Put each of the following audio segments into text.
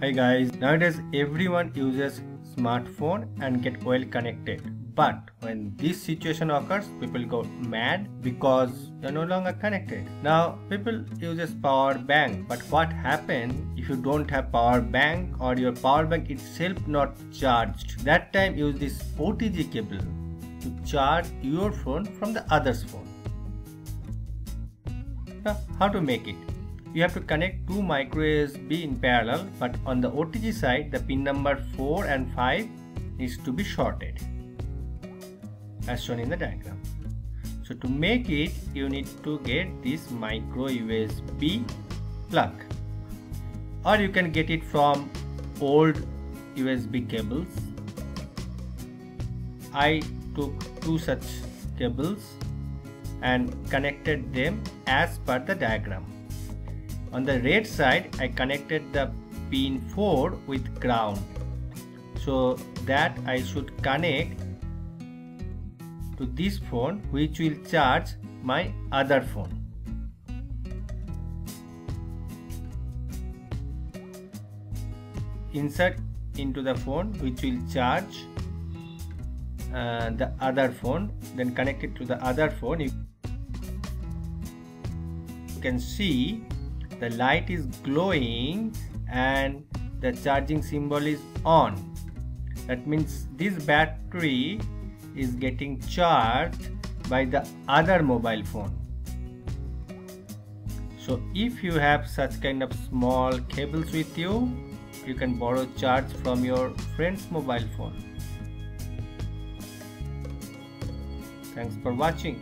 Hi guys, nowadays everyone uses smartphone and get well connected. But when this situation occurs, people go mad because they're no longer connected. Now people uses power bank, but what happens if you don't have power bank or your power bank itself not charged? That time use this OTG cable to charge your phone from the other's phone. Now how to make it? You have to connect two micro USB in parallel but on the OTG side the pin number 4 and 5 needs to be shorted as shown in the diagram. So to make it you need to get this micro USB plug or you can get it from old USB cables. I took two such cables and connected them as per the diagram. On the red side, I connected the pin 4 with ground. So that I should connect to this phone which will charge my other phone. Insert into the phone which will charge uh, the other phone then connect it to the other phone you can see the light is glowing and the charging symbol is on. That means this battery is getting charged by the other mobile phone. So if you have such kind of small cables with you you can borrow charge from your friend's mobile phone. Thanks for watching.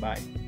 Bye